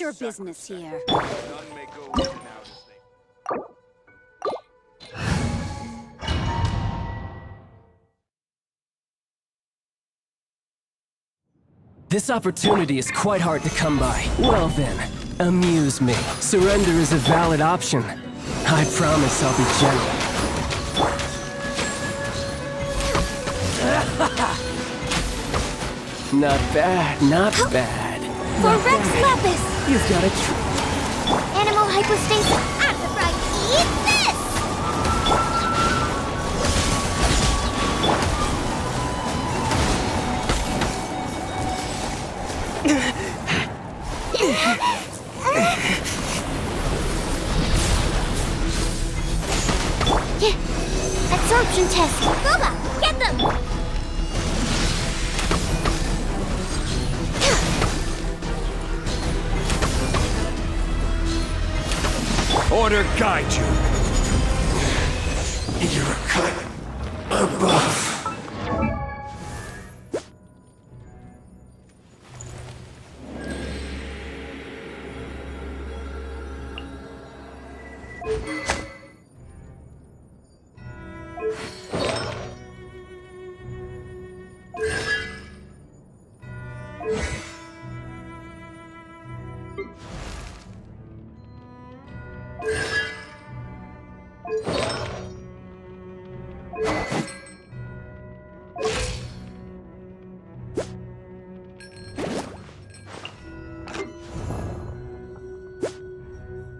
your business here? None may go in and out as they This opportunity is quite hard to come by. Well then, amuse me. Surrender is a valid option. I promise I'll be gentle. not bad, not bad. For Rex Lapis! You've got a tr- Animal hypostasis Azafrite, eat this! Yeah. Absorption test! Boba, get them! Order guide you. You're a cut above.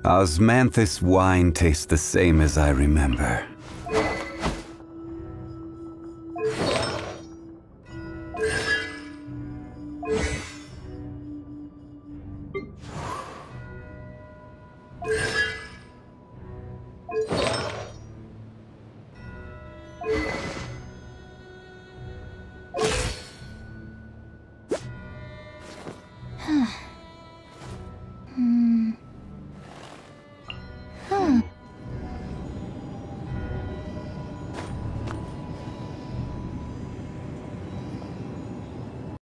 Osmanthus wine tastes the same as I remember. はあ。うん。はあ。